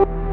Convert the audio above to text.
you